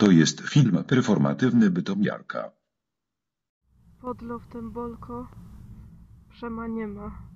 To jest film performatywny Bytomniarka. Pod loftem Bolko Przema nie ma.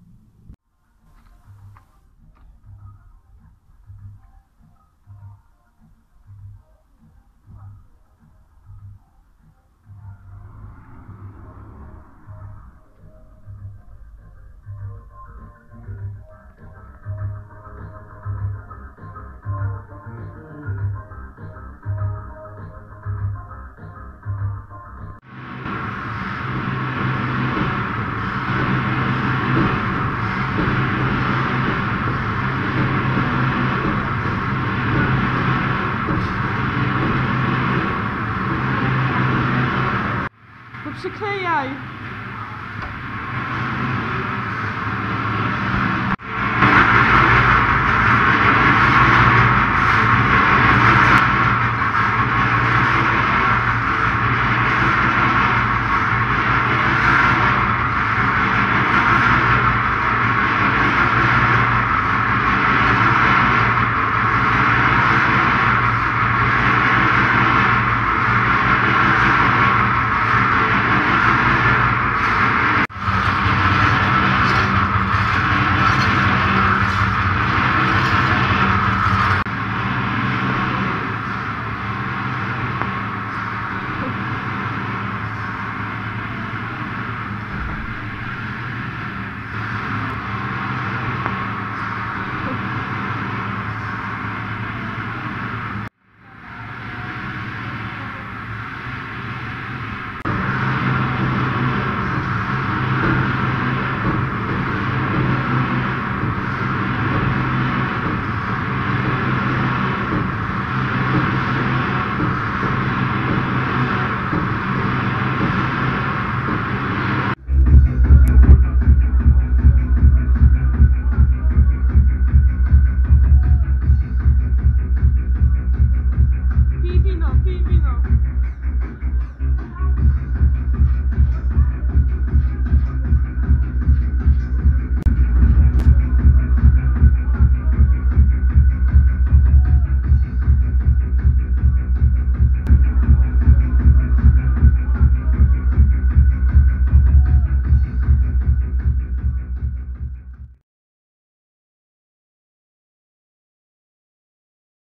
klejaj!